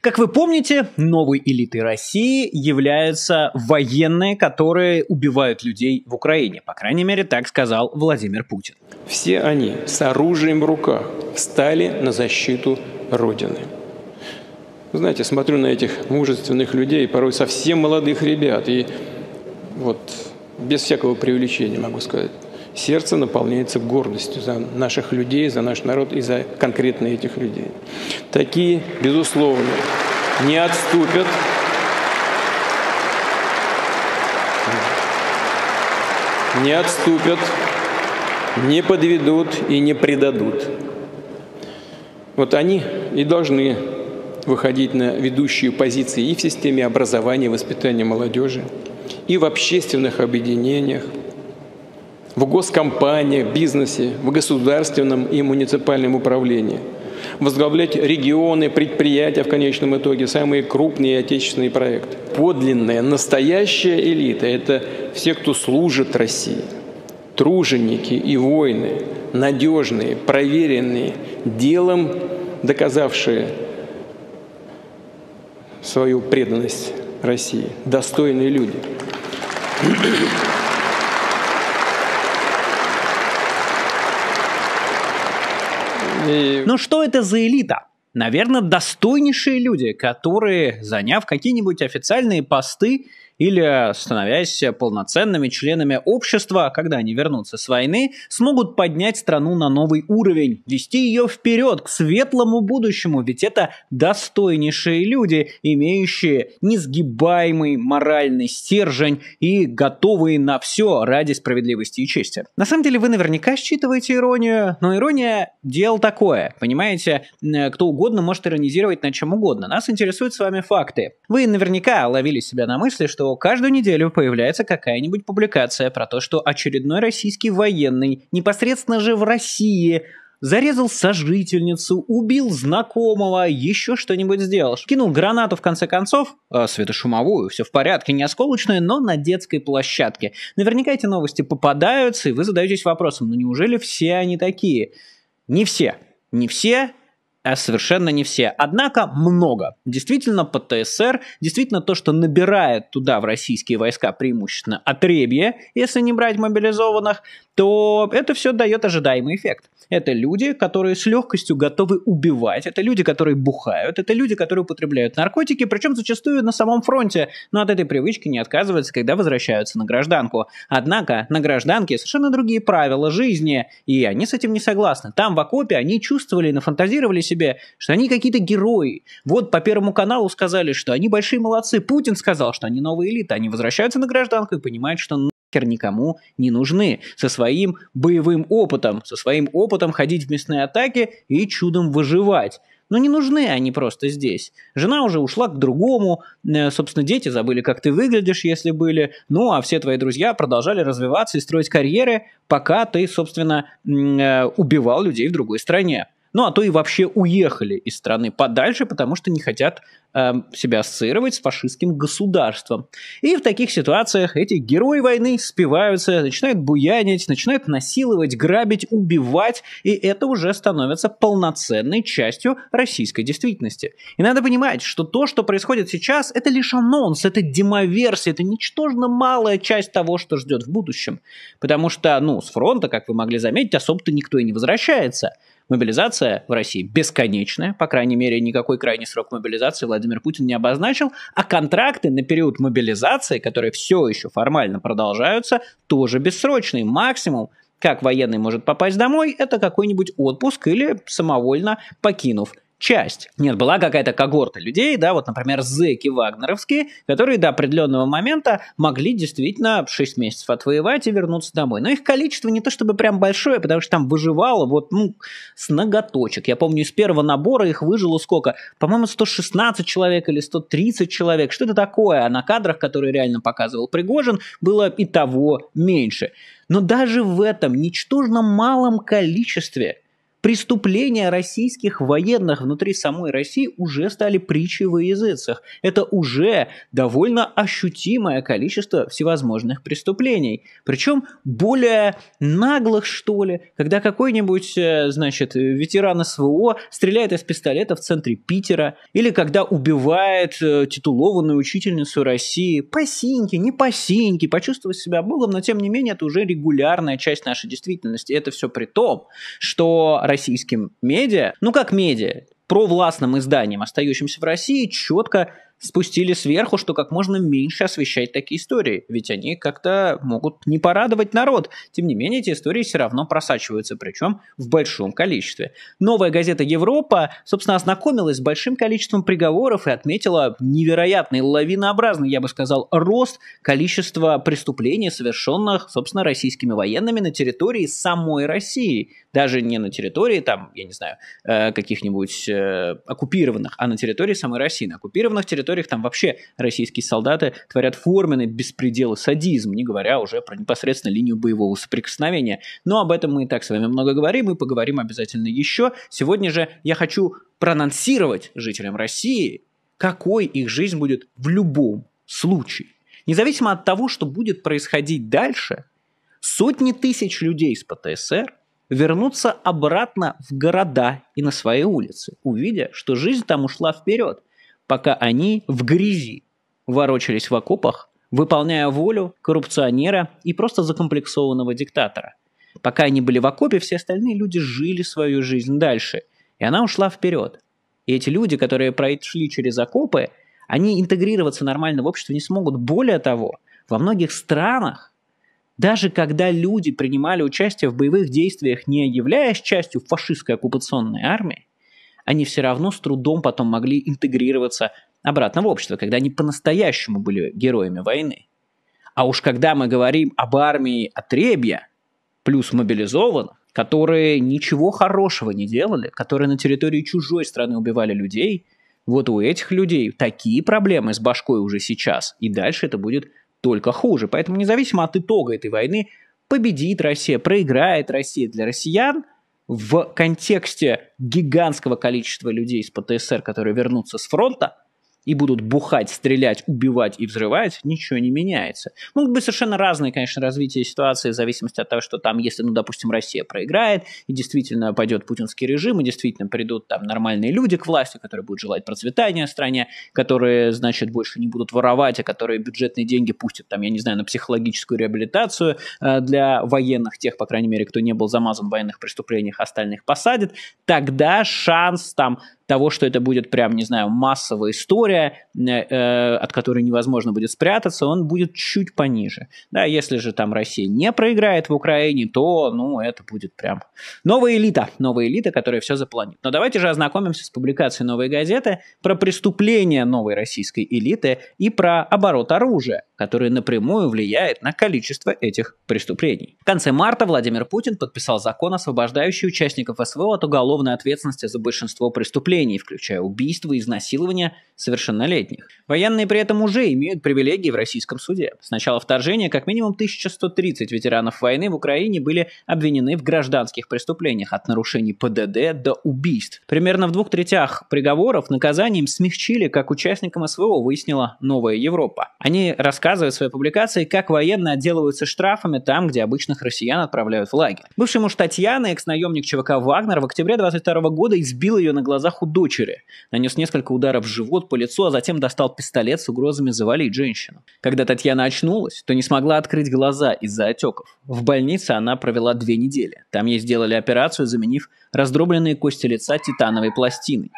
Как вы помните, новой элитой России являются военные, которые убивают людей в Украине. По крайней мере, так сказал Владимир Путин. Все они с оружием в руках встали на защиту Родины. Знаете, смотрю на этих мужественных людей, порой совсем молодых ребят, и вот без всякого преувеличения могу сказать, сердце наполняется гордостью за наших людей, за наш народ и за конкретно этих людей. Такие, безусловно, не отступят. Не отступят, не подведут и не предадут. Вот они и должны выходить на ведущие позиции и в системе образования воспитания молодежи, и в общественных объединениях, в госкомпаниях, бизнесе, в государственном и муниципальном управлении, возглавлять регионы, предприятия в конечном итоге, самые крупные отечественные проекты. Подлинная, настоящая элита – это все, кто служит России, труженики и воины, надежные, проверенные, делом доказавшие свою преданность России, достойные люди. И... Но что это за элита? Наверное, достойнейшие люди, которые, заняв какие-нибудь официальные посты, или становясь полноценными членами общества, когда они вернутся с войны, смогут поднять страну на новый уровень, вести ее вперед, к светлому будущему, ведь это достойнейшие люди, имеющие несгибаемый моральный стержень и готовые на все ради справедливости и чести. На самом деле вы наверняка считываете иронию, но ирония – дело такое, понимаете, кто угодно может иронизировать на чем угодно. Нас интересуют с вами факты. Вы наверняка ловили себя на мысли, что каждую неделю появляется какая-нибудь публикация про то, что очередной российский военный, непосредственно же в России, зарезал сожительницу, убил знакомого, еще что-нибудь сделал. Кинул гранату в конце концов, э, светошумовую, все в порядке, не осколочную, но на детской площадке. Наверняка эти новости попадаются, и вы задаетесь вопросом, ну неужели все они такие? Не все. Не все, совершенно не все. Однако много. Действительно, ПТСР, действительно то, что набирает туда в российские войска преимущественно отребье, если не брать мобилизованных, то это все дает ожидаемый эффект. Это люди, которые с легкостью готовы убивать, это люди, которые бухают, это люди, которые употребляют наркотики, причем зачастую на самом фронте, но от этой привычки не отказываются, когда возвращаются на гражданку. Однако на гражданке совершенно другие правила жизни, и они с этим не согласны. Там в окопе они чувствовали, нафантазировали себе, что они какие-то герои. Вот по Первому каналу сказали, что они большие молодцы. Путин сказал, что они новая элита. Они возвращаются на гражданку и понимают, что нахер никому не нужны. Со своим боевым опытом, со своим опытом ходить в мясные атаки и чудом выживать. Но не нужны они просто здесь. Жена уже ушла к другому, э, собственно, дети забыли, как ты выглядишь, если были, ну, а все твои друзья продолжали развиваться и строить карьеры, пока ты, собственно, э, убивал людей в другой стране. Ну, а то и вообще уехали из страны подальше, потому что не хотят э, себя ассоциировать с фашистским государством. И в таких ситуациях эти герои войны спиваются, начинают буянить, начинают насиловать, грабить, убивать, и это уже становится полноценной частью российской действительности. И надо понимать, что то, что происходит сейчас, это лишь анонс, это демоверсия, это ничтожно малая часть того, что ждет в будущем. Потому что, ну, с фронта, как вы могли заметить, особо-то никто и не возвращается. Мобилизация в России бесконечная, по крайней мере, никакой крайний срок мобилизации Владимир Путин не обозначил, а контракты на период мобилизации, которые все еще формально продолжаются, тоже бессрочные. Максимум, как военный может попасть домой, это какой-нибудь отпуск или самовольно покинув часть. Нет, была какая-то когорта людей, да, вот, например, зэки вагнеровские, которые до определенного момента могли действительно 6 месяцев отвоевать и вернуться домой. Но их количество не то чтобы прям большое, потому что там выживало вот, ну, с ноготочек. Я помню, из первого набора их выжило сколько? По-моему, 116 человек или 130 человек. Что это такое? А на кадрах, которые реально показывал Пригожин, было и того меньше. Но даже в этом ничтожно малом количестве Преступления российских военных внутри самой России уже стали притчей во языцах. Это уже довольно ощутимое количество всевозможных преступлений. Причем более наглых, что ли, когда какой-нибудь, э, значит, ветеран СВО стреляет из пистолета в центре Питера, или когда убивает э, титулованную учительницу России по синьке, не по синьке, почувствовать себя богом, но тем не менее это уже регулярная часть нашей действительности. Это все при том, что российским медиа, ну как медиа, провластным изданиям, остающимся в России, четко спустили сверху, что как можно меньше освещать такие истории, ведь они как-то могут не порадовать народ. Тем не менее, эти истории все равно просачиваются, причем в большом количестве. Новая газета «Европа», собственно, ознакомилась с большим количеством приговоров и отметила невероятный, лавинообразный, я бы сказал, рост количества преступлений, совершенных, собственно, российскими военными на территории самой России. Даже не на территории, там, я не знаю, э, каких-нибудь э, оккупированных, а на территории самой России. На оккупированных территориях территориях там вообще российские солдаты творят форменный беспредел и садизм, не говоря уже про непосредственно линию боевого соприкосновения. Но об этом мы и так с вами много говорим, и поговорим обязательно еще. Сегодня же я хочу проанонсировать жителям России, какой их жизнь будет в любом случае. Независимо от того, что будет происходить дальше, сотни тысяч людей с ПТСР вернутся обратно в города и на свои улицы, увидя, что жизнь там ушла вперед, пока они в грязи ворочались в окопах, выполняя волю коррупционера и просто закомплексованного диктатора. Пока они были в окопе, все остальные люди жили свою жизнь дальше, и она ушла вперед. И эти люди, которые прошли через окопы, они интегрироваться нормально в общество не смогут. Более того, во многих странах, даже когда люди принимали участие в боевых действиях, не являясь частью фашистской оккупационной армии, они все равно с трудом потом могли интегрироваться обратно в общество, когда они по-настоящему были героями войны. А уж когда мы говорим об армии отребья, плюс мобилизованных, которые ничего хорошего не делали, которые на территории чужой страны убивали людей, вот у этих людей такие проблемы с башкой уже сейчас, и дальше это будет только хуже. Поэтому независимо от итога этой войны, победит Россия, проиграет Россия для россиян – в контексте гигантского количества людей из ПТСР, которые вернутся с фронта, и будут бухать, стрелять, убивать и взрывать, ничего не меняется. Могут быть совершенно разные, конечно, развития ситуации в зависимости от того, что там, если, ну, допустим, Россия проиграет, и действительно пойдет путинский режим, и действительно придут там нормальные люди к власти, которые будут желать процветания стране, которые, значит, больше не будут воровать, а которые бюджетные деньги пустят там, я не знаю, на психологическую реабилитацию э, для военных, тех, по крайней мере, кто не был замазан в военных преступлениях, остальных посадят, тогда шанс там того, что это будет прям, не знаю, массовая история, э, э, от которой невозможно будет спрятаться, он будет чуть пониже. Да, если же там Россия не проиграет в Украине, то, ну, это будет прям новая элита, новая элита, которая все запланит. Но давайте же ознакомимся с публикацией «Новой газеты» про преступления новой российской элиты и про оборот оружия, который напрямую влияет на количество этих преступлений. В конце марта Владимир Путин подписал закон, освобождающий участников СВО от уголовной ответственности за большинство преступлений преступлений, включая убийство и изнасилование совершеннолетних. Военные при этом уже имеют привилегии в российском суде. С начала вторжения как минимум 1130 ветеранов войны в Украине были обвинены в гражданских преступлениях от нарушений ПДД до убийств. Примерно в двух третях приговоров наказанием смягчили как участникам СВО, выяснила Новая Европа. Они рассказывают в своей публикации, как военные отделываются штрафами там, где обычных россиян отправляют в лагерь. Бывший муж Татьяны, экс-наемник ЧВК «Вагнер», в октябре 22 года избил ее на глазах у дочери, нанес несколько ударов в живот по лицу, а затем достал пистолет с угрозами завалить женщину. Когда Татьяна очнулась, то не смогла открыть глаза из-за отеков. В больнице она провела две недели. Там ей сделали операцию, заменив раздробленные кости лица титановой пластиной.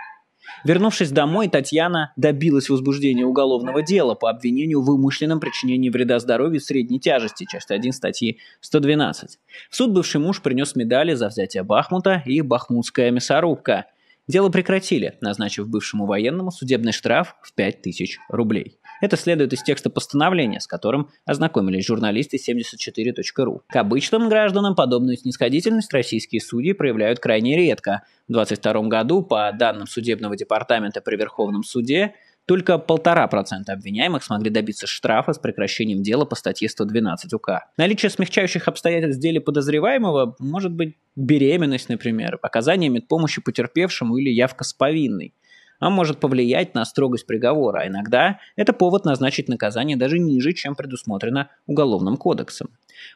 Вернувшись домой, Татьяна добилась возбуждения уголовного дела по обвинению в умышленном причинении вреда здоровью средней тяжести, часть 1 статьи 112. В суд бывший муж принес медали за взятие Бахмута и бахмутская мясорубка – Дело прекратили, назначив бывшему военному судебный штраф в 5000 рублей. Это следует из текста постановления, с которым ознакомились журналисты 74.ru. К обычным гражданам подобную снисходительность российские судьи проявляют крайне редко. В 2022 году, по данным судебного департамента при Верховном суде, Только полтора процента обвиняемых смогли добиться штрафа с прекращением дела по статье 112 УК. Наличие смягчающих обстоятельств в деле подозреваемого может быть беременность, например, оказание медпомощи потерпевшему или явка с повинной а может повлиять на строгость приговора, а иногда это повод назначить наказание даже ниже, чем предусмотрено Уголовным кодексом.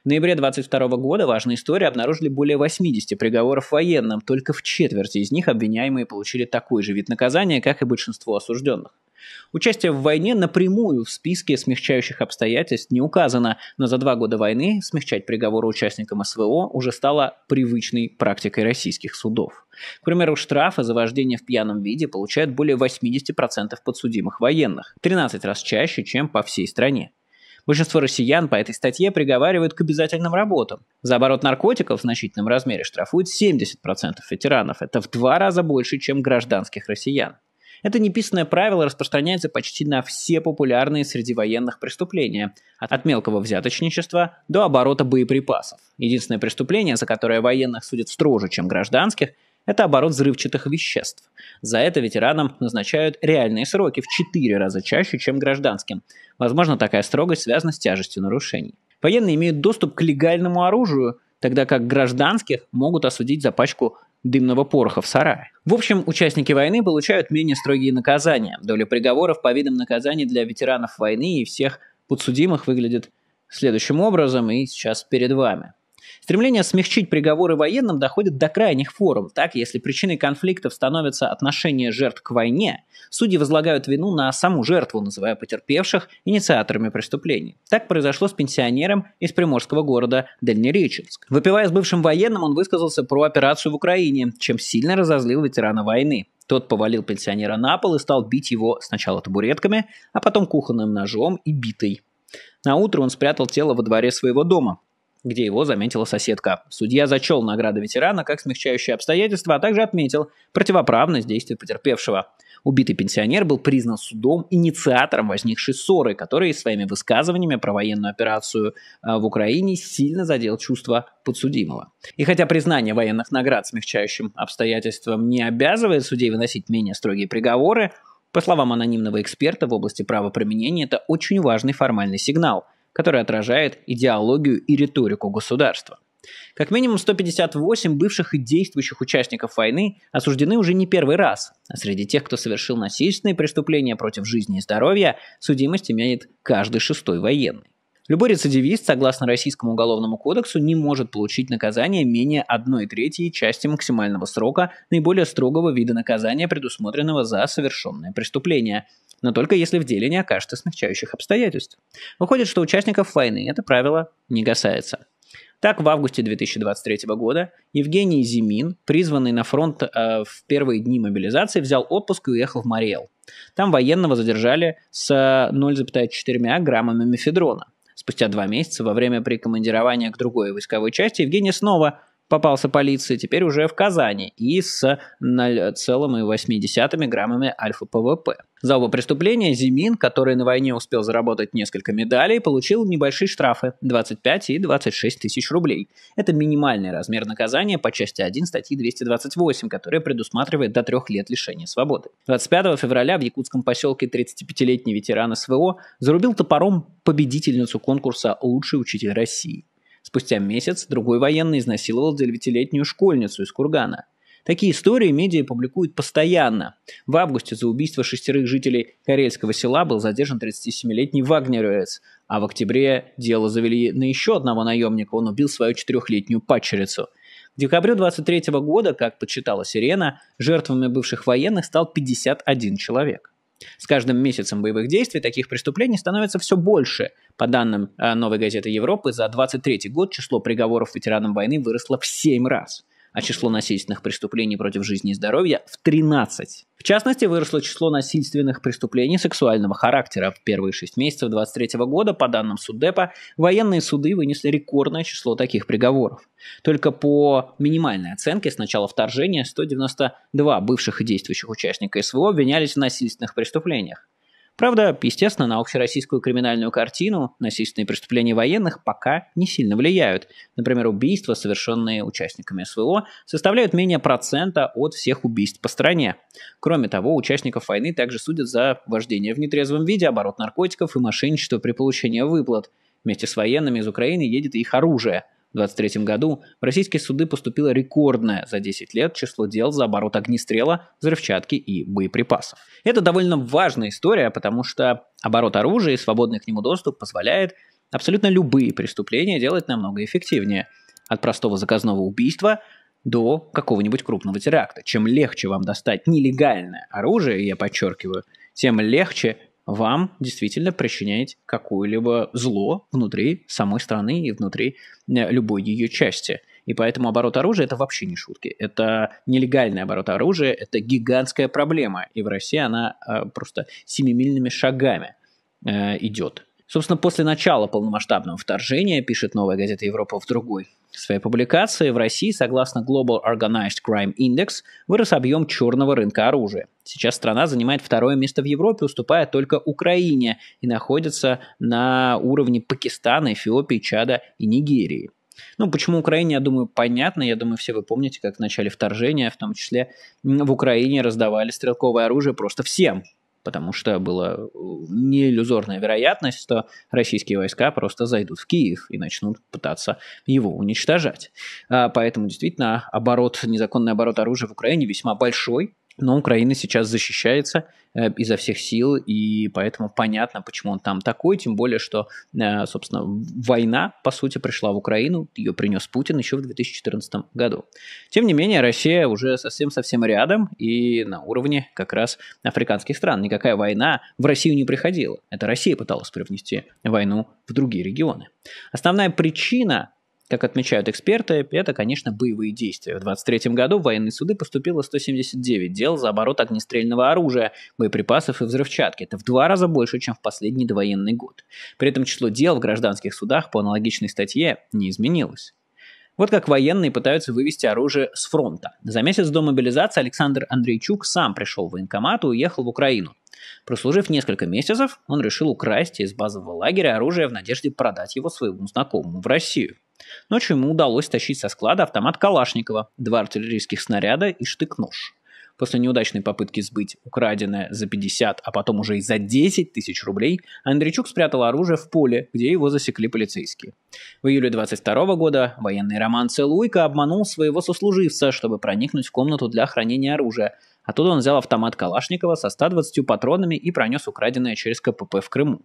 В ноябре 22 года важные истории обнаружили более 80 приговоров военным, только в четверти из них обвиняемые получили такой же вид наказания, как и большинство осужденных. Участие в войне напрямую в списке смягчающих обстоятельств не указано, но за два года войны смягчать приговоры участникам СВО уже стало привычной практикой российских судов. К примеру, штрафы за вождение в пьяном виде получают более 80% подсудимых военных, 13 раз чаще, чем по всей стране. Большинство россиян по этой статье приговаривают к обязательным работам. За оборот наркотиков в значительном размере штрафуют 70% ветеранов. Это в два раза больше, чем гражданских россиян. Это неписанное правило распространяется почти на все популярные среди военных преступления, от мелкого взяточничества до оборота боеприпасов. Единственное преступление, за которое военных судят строже, чем гражданских, это оборот взрывчатых веществ. За это ветеранам назначают реальные сроки в 4 раза чаще, чем гражданским. Возможно, такая строгость связана с тяжестью нарушений. Военные имеют доступ к легальному оружию, тогда как гражданских могут осудить за пачку дымного пороха в сарае. В общем, участники войны получают менее строгие наказания. Доля приговоров по видам наказаний для ветеранов войны и всех подсудимых выглядит следующим образом, и сейчас перед вами. Стремление смягчить приговоры военным доходит до крайних форм. Так, если причиной конфликтов становится отношение жертв к войне, судьи возлагают вину на саму жертву, называя потерпевших инициаторами преступлений. Так произошло с пенсионером из приморского города Дальнереченск. Выпивая с бывшим военным, он высказался про операцию в Украине, чем сильно разозлил ветерана войны. Тот повалил пенсионера на пол и стал бить его сначала табуретками, а потом кухонным ножом и битой. На утро он спрятал тело во дворе своего дома где его заметила соседка. Судья зачел награды ветерана как смягчающее обстоятельство, а также отметил противоправность действий потерпевшего. Убитый пенсионер был признан судом инициатором возникшей ссоры, который своими высказываниями про военную операцию а, в Украине сильно задел чувства подсудимого. И хотя признание военных наград смягчающим обстоятельством не обязывает судей выносить менее строгие приговоры, по словам анонимного эксперта в области правоприменения, это очень важный формальный сигнал – который отражает идеологию и риторику государства. Как минимум 158 бывших и действующих участников войны осуждены уже не первый раз, а среди тех, кто совершил насильственные преступления против жизни и здоровья, судимость имеет каждый шестой военный. Любой рецидивист, согласно Российскому уголовному кодексу, не может получить наказание менее 1 третьей части максимального срока наиболее строгого вида наказания, предусмотренного за совершенное преступление, но только если в деле не окажется смягчающих обстоятельств. Выходит, что участников войны это правило не касается. Так, в августе 2023 года Евгений Зимин, призванный на фронт э, в первые дни мобилизации, взял отпуск и уехал в Мариэл. Там военного задержали с 0,4 граммами мефедрона. Спустя два месяца, во время прикомандирования к другой войсковой части, Евгений снова попался полиции, теперь уже в Казани и с 0,8 граммами альфа-ПВП. За оба преступления Зимин, который на войне успел заработать несколько медалей, получил небольшие штрафы – 25 и 26 тысяч рублей. Это минимальный размер наказания по части 1 статьи 228, которая предусматривает до трех лет лишения свободы. 25 февраля в якутском поселке 35-летний ветеран СВО зарубил топором победительницу конкурса «Лучший учитель России». Спустя месяц другой военный изнасиловал девятилетнюю школьницу из Кургана. Такие истории медиа публикуют постоянно. В августе за убийство шестерых жителей Карельского села был задержан 37-летний вагнеровец, а в октябре дело завели на еще одного наемника, он убил свою четырехлетнюю падчерицу. К декабрю 23 года, как подсчитала Сирена, жертвами бывших военных стал 51 человек. С каждым месяцем боевых действий таких преступлений становится все больше. По данным э, Новой газеты Европы, за 23 год число приговоров ветеранам войны выросло в 7 раз а число насильственных преступлений против жизни и здоровья в 13. В частности, выросло число насильственных преступлений сексуального характера. В первые 6 месяцев 2023 года, по данным Суддепа, военные суды вынесли рекордное число таких приговоров. Только по минимальной оценке с начала вторжения 192 бывших и действующих участника СВО обвинялись в насильственных преступлениях. Правда, естественно, на общероссийскую криминальную картину насильственные преступления военных пока не сильно влияют. Например, убийства, совершенные участниками СВО, составляют менее процента от всех убийств по стране. Кроме того, участников войны также судят за вождение в нетрезвом виде, оборот наркотиков и мошенничество при получении выплат. Вместе с военными из Украины едет их оружие – 2023 году в российские суды поступило рекордное за 10 лет число дел за оборот огнестрела, взрывчатки и боеприпасов. Это довольно важная история, потому что оборот оружия и свободный к нему доступ позволяет абсолютно любые преступления делать намного эффективнее. От простого заказного убийства до какого-нибудь крупного теракта. Чем легче вам достать нелегальное оружие, я подчеркиваю, тем легче вам действительно причинять какое-либо зло внутри самой страны и внутри э, любой ее части. И поэтому оборот оружия это вообще не шутки. Это нелегальный оборот оружия, это гигантская проблема. И в России она э, просто семимильными шагами э, идет. Собственно, после начала полномасштабного вторжения, пишет новая газета «Европа в другой», в своей публикации в России, согласно Global Organized Crime Index, вырос объем черного рынка оружия. Сейчас страна занимает второе место в Европе, уступая только Украине и находится на уровне Пакистана, Эфиопии, Чада и Нигерии. Ну, почему Украине, я думаю, понятно. Я думаю, все вы помните, как в начале вторжения, в том числе в Украине раздавали стрелковое оружие просто всем потому что была э, не иллюзорная вероятность, что российские войска просто зайдут в Киев и начнут пытаться его уничтожать. А, поэтому действительно оборот, незаконный оборот оружия в Украине весьма большой, но Украина сейчас защищается э, изо всех сил, и поэтому понятно, почему он там такой, тем более, что, э, собственно, война, по сути, пришла в Украину, ее принес Путин еще в 2014 году. Тем не менее, Россия уже совсем-совсем рядом и на уровне как раз африканских стран. Никакая война в Россию не приходила. Это Россия пыталась привнести войну в другие регионы. Основная причина как отмечают эксперты, это, конечно, боевые действия. В 2023 году в военные суды поступило 179 дел за оборот огнестрельного оружия, боеприпасов и взрывчатки. Это в два раза больше, чем в последний довоенный год. При этом число дел в гражданских судах по аналогичной статье не изменилось. Вот как военные пытаются вывести оружие с фронта. За месяц до мобилизации Александр Андрейчук сам пришел в военкомат и уехал в Украину. Прослужив несколько месяцев, он решил украсть из базового лагеря оружие в надежде продать его своему знакомому в Россию. Ночью ему удалось тащить со склада автомат Калашникова, два артиллерийских снаряда и штык-нож. После неудачной попытки сбыть украденное за 50, а потом уже и за 10 тысяч рублей, Андрейчук спрятал оружие в поле, где его засекли полицейские. В июле 22 года военный Роман Целуйко обманул своего сослуживца, чтобы проникнуть в комнату для хранения оружия, Оттуда он взял автомат Калашникова со 120 патронами и пронес украденное через КПП в Крыму.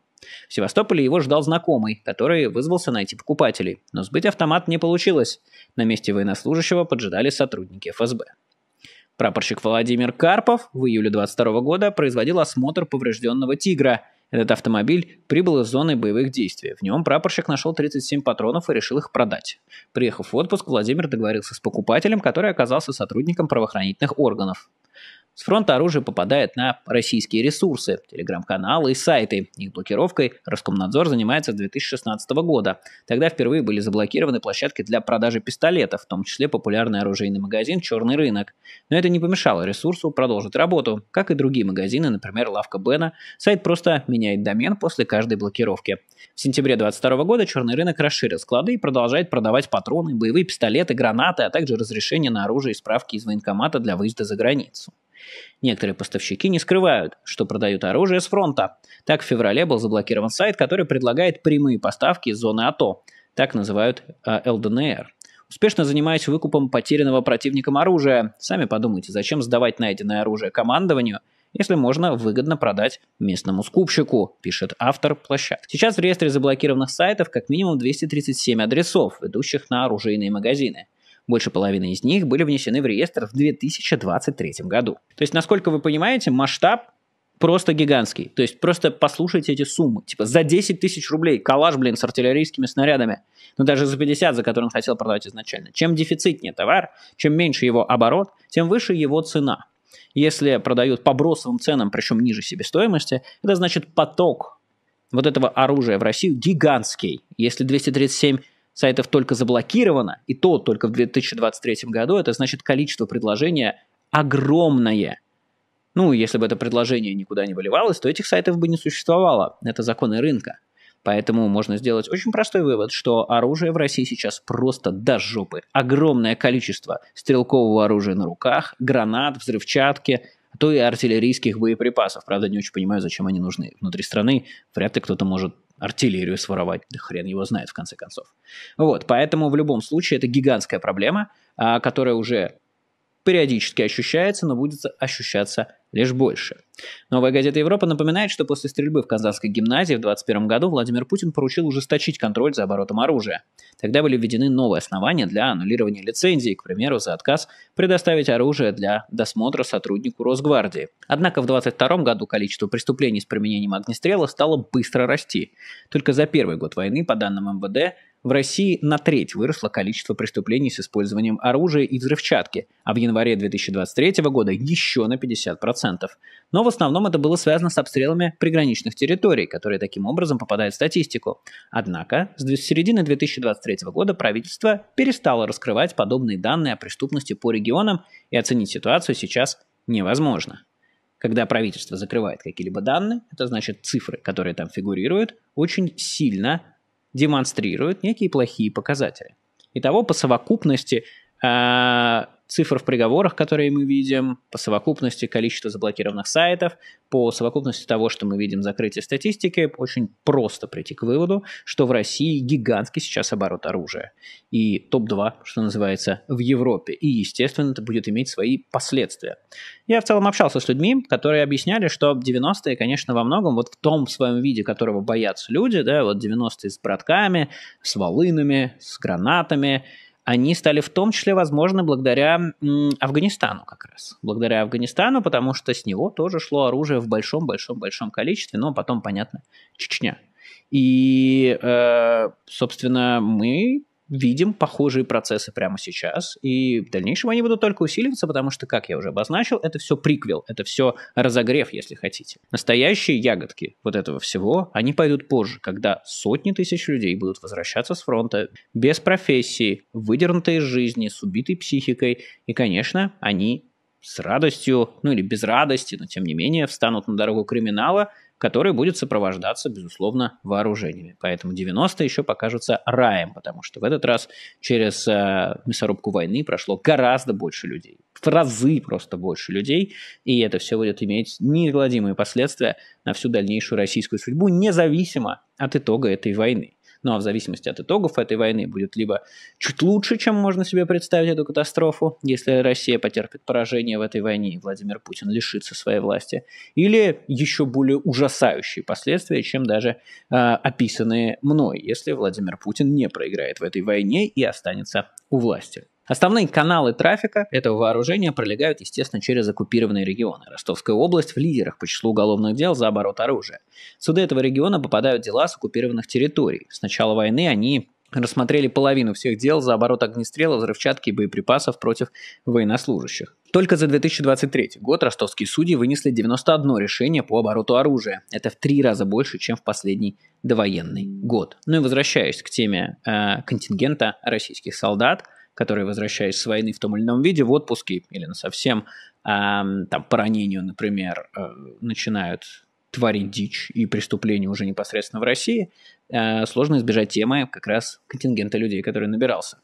В Севастополе его ждал знакомый, который вызвался найти покупателей. Но сбыть автомат не получилось. На месте военнослужащего поджидали сотрудники ФСБ. Прапорщик Владимир Карпов в июле 22 года производил осмотр поврежденного «Тигра». Этот автомобиль прибыл из зоны боевых действий. В нем прапорщик нашел 37 патронов и решил их продать. Приехав в отпуск, Владимир договорился с покупателем, который оказался сотрудником правоохранительных органов. С фронта оружие попадает на российские ресурсы, телеграм-каналы и сайты. Их блокировкой Роскомнадзор занимается с 2016 года. Тогда впервые были заблокированы площадки для продажи пистолетов, в том числе популярный оружейный магазин «Черный рынок». Но это не помешало ресурсу продолжить работу. Как и другие магазины, например, лавка Бена, сайт просто меняет домен после каждой блокировки. В сентябре 2022 года «Черный рынок» расширил склады и продолжает продавать патроны, боевые пистолеты, гранаты, а также разрешение на оружие и справки из военкомата для выезда за границу. Некоторые поставщики не скрывают, что продают оружие с фронта. Так в феврале был заблокирован сайт, который предлагает прямые поставки из зоны АТО. Так называют э, ЛДНР. Успешно занимаясь выкупом потерянного противником оружия, сами подумайте, зачем сдавать найденное оружие командованию, если можно выгодно продать местному скупщику, пишет автор площадки. Сейчас в реестре заблокированных сайтов как минимум 237 адресов, ведущих на оружейные магазины. Больше половины из них были внесены в реестр в 2023 году. То есть, насколько вы понимаете, масштаб просто гигантский. То есть просто послушайте эти суммы. Типа за 10 тысяч рублей калаш, блин, с артиллерийскими снарядами. Ну даже за 50, за который он хотел продавать изначально. Чем дефицитнее товар, чем меньше его оборот, тем выше его цена. Если продают по бросовым ценам, причем ниже себестоимости, это значит поток вот этого оружия в Россию гигантский. Если 237 сайтов только заблокировано, и то только в 2023 году, это значит количество предложения огромное. Ну, если бы это предложение никуда не выливалось, то этих сайтов бы не существовало. Это законы рынка. Поэтому можно сделать очень простой вывод, что оружие в России сейчас просто до жопы. Огромное количество стрелкового оружия на руках, гранат, взрывчатки, а то и артиллерийских боеприпасов. Правда, не очень понимаю, зачем они нужны. Внутри страны вряд ли кто-то может артиллерию своровать. Да хрен его знает, в конце концов. Вот, поэтому в любом случае это гигантская проблема, а, которая уже периодически ощущается, но будет ощущаться лишь больше. Новая газета Европа напоминает, что после стрельбы в Казанской гимназии в 2021 году Владимир Путин поручил ужесточить контроль за оборотом оружия. Тогда были введены новые основания для аннулирования лицензии, к примеру, за отказ предоставить оружие для досмотра сотруднику Росгвардии. Однако в 2022 году количество преступлений с применением огнестрела стало быстро расти. Только за первый год войны, по данным МВД, в России на треть выросло количество преступлений с использованием оружия и взрывчатки, а в январе 2023 года еще на 50%. Но в основном это было связано с обстрелами приграничных территорий, которые таким образом попадают в статистику. Однако с середины 2023 года правительство перестало раскрывать подобные данные о преступности по регионам, и оценить ситуацию сейчас невозможно. Когда правительство закрывает какие-либо данные, это значит цифры, которые там фигурируют, очень сильно демонстрируют некие плохие показатели. Итого по совокупности цифр в приговорах, которые мы видим, по совокупности количества заблокированных сайтов, по совокупности того, что мы видим закрытие статистики, очень просто прийти к выводу, что в России гигантский сейчас оборот оружия. И топ-2, что называется, в Европе. И, естественно, это будет иметь свои последствия. Я в целом общался с людьми, которые объясняли, что 90-е, конечно, во многом вот в том своем виде, которого боятся люди, да, вот 90-е с братками, с волынами, с гранатами – они стали в том числе возможны благодаря Афганистану как раз. Благодаря Афганистану, потому что с него тоже шло оружие в большом-большом-большом количестве, но потом, понятно, Чечня. И, э, собственно, мы видим похожие процессы прямо сейчас, и в дальнейшем они будут только усиливаться, потому что, как я уже обозначил, это все приквел, это все разогрев, если хотите. Настоящие ягодки вот этого всего, они пойдут позже, когда сотни тысяч людей будут возвращаться с фронта без профессии, выдернутые из жизни, с убитой психикой, и, конечно, они с радостью, ну или без радости, но тем не менее, встанут на дорогу криминала, который будет сопровождаться, безусловно, вооружениями. Поэтому 90-е еще покажутся раем, потому что в этот раз через э, мясорубку войны прошло гораздо больше людей. В разы просто больше людей, и это все будет иметь неизгладимые последствия на всю дальнейшую российскую судьбу, независимо от итога этой войны. Ну а в зависимости от итогов этой войны будет либо чуть лучше, чем можно себе представить эту катастрофу, если Россия потерпит поражение в этой войне и Владимир Путин лишится своей власти, или еще более ужасающие последствия, чем даже э, описанные мной, если Владимир Путин не проиграет в этой войне и останется у власти. Основные каналы трафика этого вооружения пролегают, естественно, через оккупированные регионы. Ростовская область в лидерах по числу уголовных дел за оборот оружия. Суды этого региона попадают дела с оккупированных территорий. С начала войны они рассмотрели половину всех дел за оборот огнестрела, взрывчатки и боеприпасов против военнослужащих. Только за 2023 год ростовские судьи вынесли 91 решение по обороту оружия. Это в три раза больше, чем в последний довоенный год. Ну и возвращаясь к теме э, контингента российских солдат – которые, возвращаясь с войны в том или ином виде, в отпуске или на совсем, там, по ранению, например, э, начинают творить дичь и преступления уже непосредственно в России, э, сложно избежать темы как раз контингента людей, который набирался.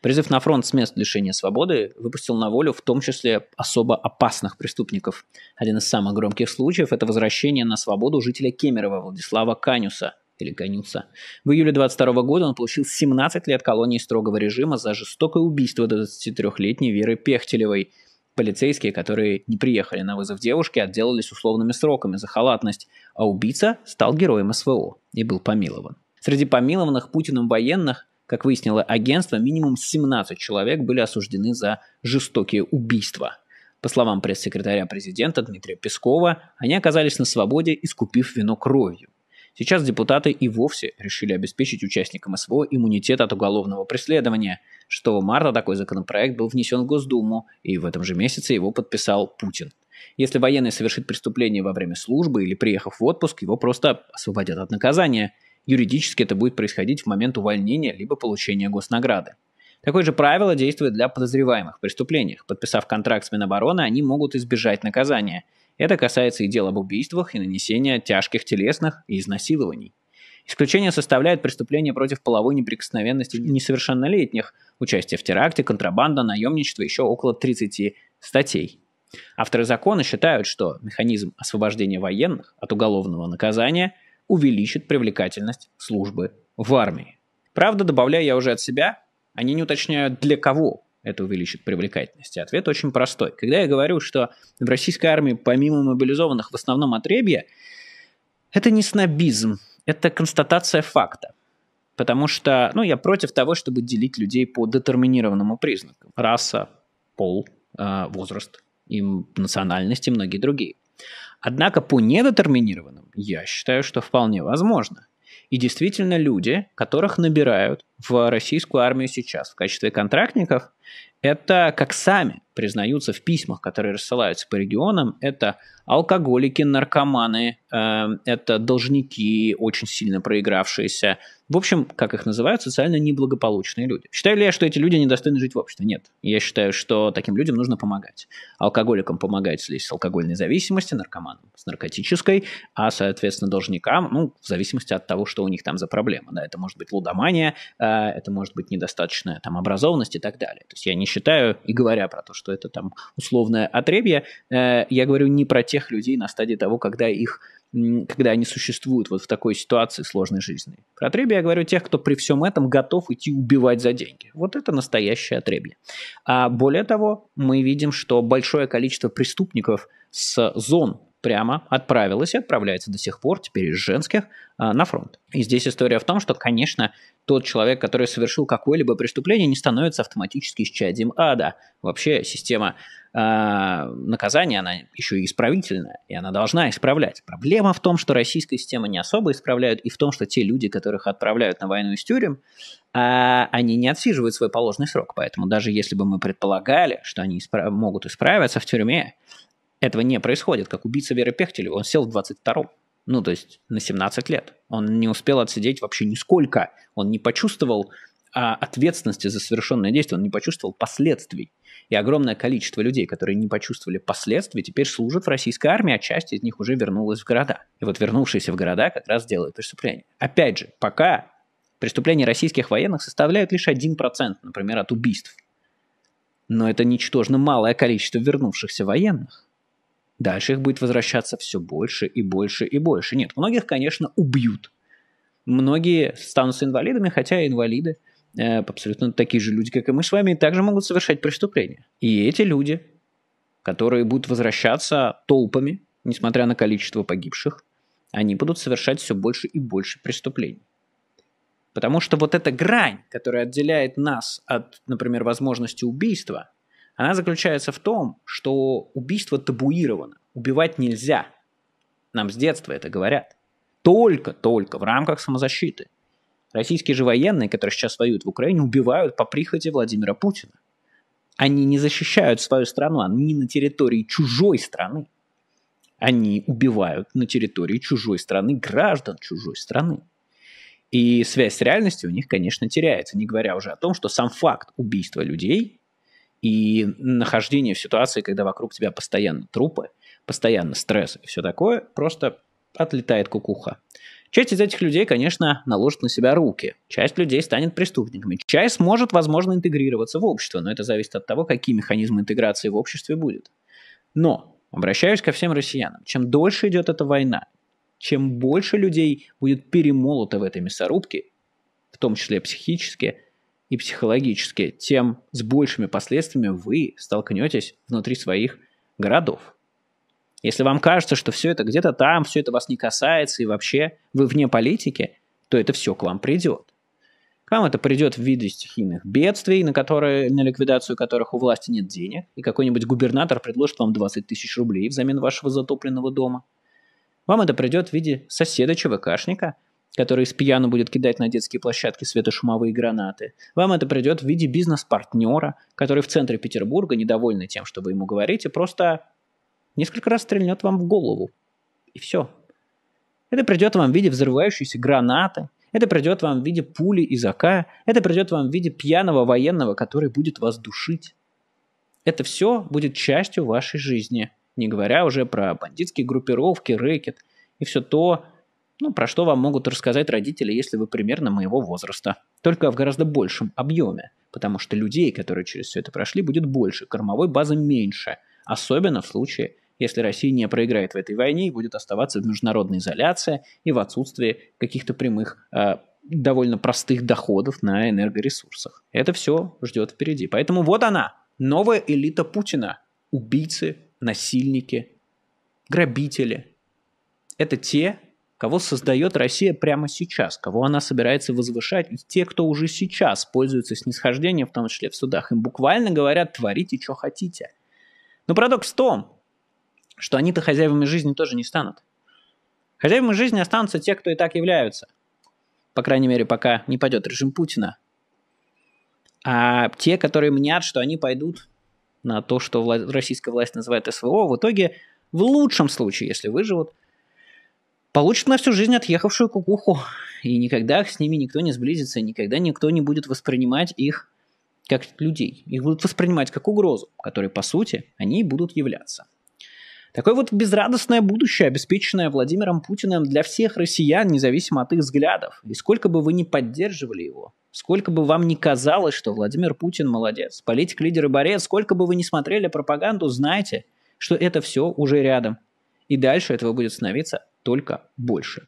Призыв на фронт с мест лишения свободы выпустил на волю в том числе особо опасных преступников. Один из самых громких случаев – это возвращение на свободу жителя Кемерово Владислава Канюса – или Ганюса. В июле 22 года он получил 17 лет колонии строгого режима за жестокое убийство 23-летней Веры Пехтелевой. Полицейские, которые не приехали на вызов девушки, отделались условными сроками за халатность, а убийца стал героем СВО и был помилован. Среди помилованных Путиным военных, как выяснило агентство, минимум 17 человек были осуждены за жестокие убийства. По словам пресс-секретаря президента Дмитрия Пескова, они оказались на свободе, искупив вину кровью. Сейчас депутаты и вовсе решили обеспечить участникам СВО иммунитет от уголовного преследования. 6 марта такой законопроект был внесен в Госдуму, и в этом же месяце его подписал Путин. Если военный совершит преступление во время службы или приехав в отпуск, его просто освободят от наказания. Юридически это будет происходить в момент увольнения либо получения госнаграды. Такое же правило действует для подозреваемых в преступлениях. Подписав контракт с Минобороны, они могут избежать наказания. Это касается и дел об убийствах и нанесения тяжких телесных и изнасилований. Исключение составляет преступления против половой неприкосновенности несовершеннолетних, участие в теракте, контрабанда, наемничество, еще около 30 статей. Авторы закона считают, что механизм освобождения военных от уголовного наказания увеличит привлекательность службы в армии. Правда, добавляю я уже от себя, они не уточняют, для кого это увеличит привлекательность. И ответ очень простой. Когда я говорю, что в российской армии помимо мобилизованных в основном отребья, это не снобизм, это констатация факта. Потому что, ну, я против того, чтобы делить людей по детерминированному признаку. Раса, пол, э, возраст, и национальность и многие другие. Однако по недетерминированным я считаю, что вполне возможно. И действительно люди, которых набирают в российскую армию сейчас в качестве контрактников, это, как сами признаются в письмах, которые рассылаются по регионам, это алкоголики, наркоманы, э, это должники, очень сильно проигравшиеся, в общем, как их называют, социально неблагополучные люди. Считаю ли я, что эти люди недостойны жить в обществе? Нет. Я считаю, что таким людям нужно помогать. Алкоголикам помогать слезть с алкогольной зависимости, наркоманам с наркотической, а, соответственно, должникам, ну, в зависимости от того, что у них там за проблема. Да, это может быть лудомания, э, это может быть недостаточная там образованность и так далее. То есть я не считаю, и говоря про то, что это там условное отребье, э, я говорю не про тех людей на стадии того, когда их когда они существуют вот в такой ситуации сложной жизни. Про отребье я говорю тех, кто при всем этом готов идти убивать за деньги. Вот это настоящее отребье. А более того, мы видим, что большое количество преступников с зон прямо отправилось и отправляется до сих пор, теперь из женских, а, на фронт. И здесь история в том, что, конечно, тот человек, который совершил какое-либо преступление, не становится автоматически исчадием ада. Вообще система э, наказания, она еще и исправительная, и она должна исправлять. Проблема в том, что российская система не особо исправляет, и в том, что те люди, которых отправляют на войну из тюрем, э, они не отсиживают свой положенный срок. Поэтому даже если бы мы предполагали, что они исправ- могут исправиться в тюрьме, этого не происходит. Как убийца Веры Пехтелева, он сел в 22-м. Ну, то есть на 17 лет. Он не успел отсидеть вообще нисколько. Он не почувствовал а, ответственности за совершенное действие, он не почувствовал последствий. И огромное количество людей, которые не почувствовали последствий, теперь служат в российской армии, а часть из них уже вернулась в города. И вот вернувшиеся в города как раз делают преступления. Опять же, пока преступления российских военных составляют лишь 1%, например, от убийств. Но это ничтожно малое количество вернувшихся военных. Дальше их будет возвращаться все больше и больше и больше. Нет, многих, конечно, убьют. Многие станут инвалидами, хотя инвалиды э, абсолютно такие же люди, как и мы с вами, также могут совершать преступления. И эти люди, которые будут возвращаться толпами, несмотря на количество погибших, они будут совершать все больше и больше преступлений. Потому что вот эта грань, которая отделяет нас от, например, возможности убийства, она заключается в том, что убийство табуировано. Убивать нельзя. Нам с детства это говорят. Только-только в рамках самозащиты. Российские же военные, которые сейчас воюют в Украине, убивают по прихоти Владимира Путина. Они не защищают свою страну, они на территории чужой страны. Они убивают на территории чужой страны граждан чужой страны. И связь с реальностью у них, конечно, теряется, не говоря уже о том, что сам факт убийства людей и нахождение в ситуации, когда вокруг тебя постоянно трупы, постоянно стресс и все такое, просто отлетает кукуха. Часть из этих людей, конечно, наложит на себя руки. Часть людей станет преступниками. Часть сможет, возможно, интегрироваться в общество, но это зависит от того, какие механизмы интеграции в обществе будет. Но, обращаюсь ко всем россиянам, чем дольше идет эта война, чем больше людей будет перемолото в этой мясорубке, в том числе психически, и психологически, тем с большими последствиями вы столкнетесь внутри своих городов. Если вам кажется, что все это где-то там, все это вас не касается и вообще вы вне политики, то это все к вам придет. К вам это придет в виде стихийных бедствий, на, которые, на ликвидацию которых у власти нет денег, и какой-нибудь губернатор предложит вам 20 тысяч рублей взамен вашего затопленного дома. Вам это придет в виде соседа ЧВКшника, который с пьяну будет кидать на детские площадки светошумовые гранаты. Вам это придет в виде бизнес-партнера, который в центре Петербурга, недовольный тем, что вы ему говорите, просто несколько раз стрельнет вам в голову. И все. Это придет вам в виде взрывающейся гранаты, это придет вам в виде пули из АК, это придет вам в виде пьяного военного, который будет вас душить. Это все будет частью вашей жизни. Не говоря уже про бандитские группировки, рэкет и все то, ну, про что вам могут рассказать родители, если вы примерно моего возраста. Только в гораздо большем объеме, потому что людей, которые через все это прошли, будет больше, кормовой базы меньше. Особенно в случае, если Россия не проиграет в этой войне и будет оставаться в международной изоляции и в отсутствии каких-то прямых, э, довольно простых доходов на энергоресурсах. Это все ждет впереди. Поэтому вот она, новая элита Путина. Убийцы, насильники, грабители. Это те, кого создает Россия прямо сейчас, кого она собирается возвышать, и те, кто уже сейчас пользуются снисхождением, в том числе в судах, им буквально говорят «творите, что хотите». Но парадокс в том, что они-то хозяевами жизни тоже не станут. Хозяевами жизни останутся те, кто и так являются. По крайней мере, пока не пойдет режим Путина. А те, которые мнят, что они пойдут на то, что вла- российская власть называет СВО, в итоге, в лучшем случае, если выживут – получат на всю жизнь отъехавшую кукуху, и никогда с ними никто не сблизится, никогда никто не будет воспринимать их как людей. Их будут воспринимать как угрозу, которой, по сути, они будут являться. Такое вот безрадостное будущее, обеспеченное Владимиром Путиным для всех россиян, независимо от их взглядов. И сколько бы вы ни поддерживали его, сколько бы вам ни казалось, что Владимир Путин молодец, политик, лидер и борец, сколько бы вы ни смотрели пропаганду, знайте, что это все уже рядом. И дальше этого будет становиться только больше.